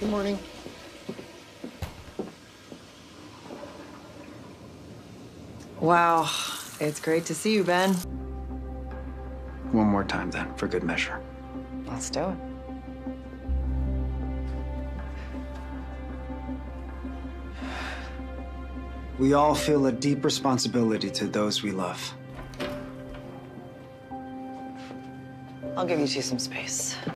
Good morning. Wow, it's great to see you, Ben. One more time, then, for good measure. Let's do it. We all feel a deep responsibility to those we love. I'll give you two some space.